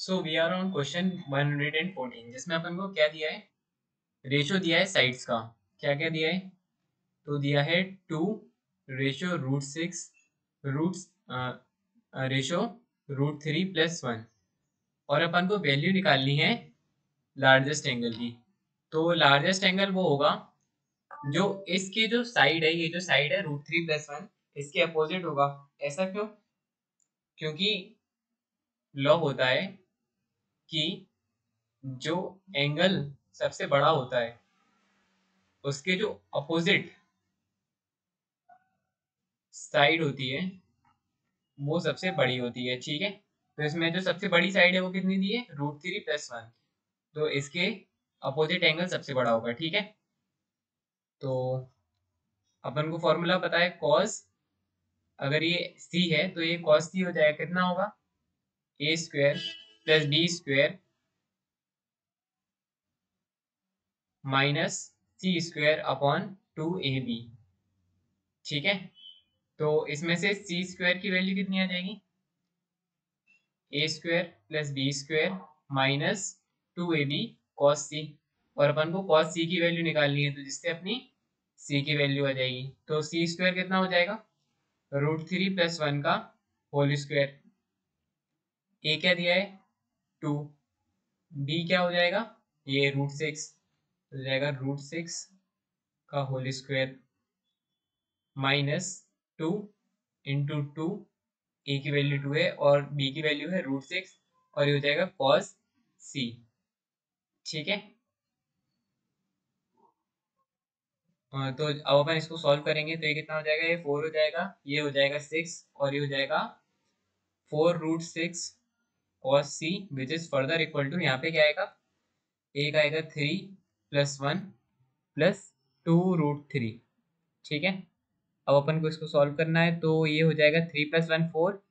So we are on question 114 जिसमें अपन को क्या दिया है? रेशो दिया है साइड्स का। क्या क्या दिया है? तो दिया है two ratio root six root ratio root three plus one और अपन को वैल्यू निकालनी है लार्जेस्ट एंगल की। तो लार्जेस्ट एंगल वो होगा जो इसकी जो साइड है, ये जो साइड है रूट थ्री प्लस वन इसके अपोजिट होगा। ऐसा क्यों? क्योंकि लॉ होता है कि जो एंगल सबसे बड़ा होता है, उसके जो अपोजिट साइड होती है, वो सबसे बड़ी होती है, ठीक है? तो इसमें जो सबसे बड़ी साइड है वो कितनी दी है? रूट थ्री प्लस वन तो इसके अपोजिट एंगल सबसे बड़ा होगा, ठीक है? तो अपन को फॉर्मूला पता है कॉस अगर ये सी है तो ये कॉस सी हो जाएगा, कितना होगा? A square plus B square minus C square upon two A B ठीक है? तो इसमें से सी स्क्वेयर की वैल्यू कितनी आ जाएगी? A square plus B square minus two A B cos C और अपन को कॉस सी की वैल्यू निकालनी है तो जिससे अपनी सी की वैल्यू आ जाएगी। तो सी स्क्वायर कितना हो जाएगा? रूट थ्री प्लस वन का होल स्क्वायर ए क्या दिया है? टू बी क्या हो जाएगा? ये रूट सिक्स हो जाएगा रूट सिक्स का whole square minus two into two A की वैल्यू टू है और बी की वैल्यू है रूट सिक्स और ये हो जाएगा कॉस सी ठीक है? तो अब अपन इसको सॉल्व करेंगे तो ये कितना हो जाएगा? ये फोर हो जाएगा, ये हो जाएगा सिक्स और ये हो जाएगा four root six cos C which is further equal to यहाँ पे क्या आएगा? एक आएगा three plus one plus two root three ठीक है? अब अपन को इसको सॉल्व करना है तो ये हो जाएगा थ्री प्लस वन फोर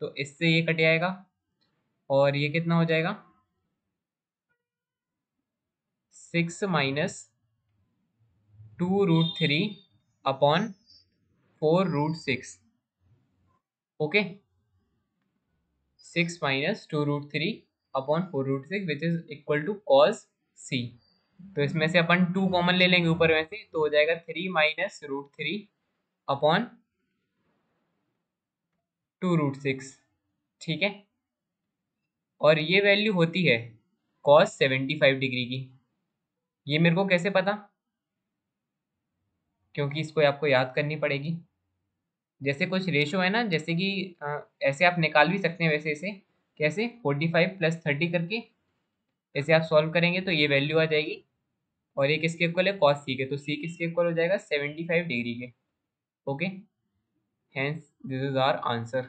तो इससे ये कट जाएगा। और ये कितना हो जाएगा? Six minus two root three upon four root six okay six minus two root three upon four root six which is equal to cos C तो इसमें से अपन टू कॉमन ले लेंगे ऊपर में से तो हो जाएगा three minus root three upon two root six ठीक है? और ये वैल्यू होती है कॉस सेवेंटी फाइव डिग्री की। ये मेरे को कैसे पता? क्योंकि इसको आपको याद करनी पड़ेगी। जैसे कुछ रेशो है ना, जैसे कि ऐसे आप निकाल भी सकते हैं वैसे ऐसे कैसे? फोर्टी फाइव प्लस थर्टी करके। ऐसे आप सॉल्व करेंगे तो ये वैल्यू आ जाएगी। और एक किसके इक्वल है कॉस सी के। तो सी किसके इक्वल हो जाएगा? सेवेंटी फाइव डिग्री के। Okay hence this is our answer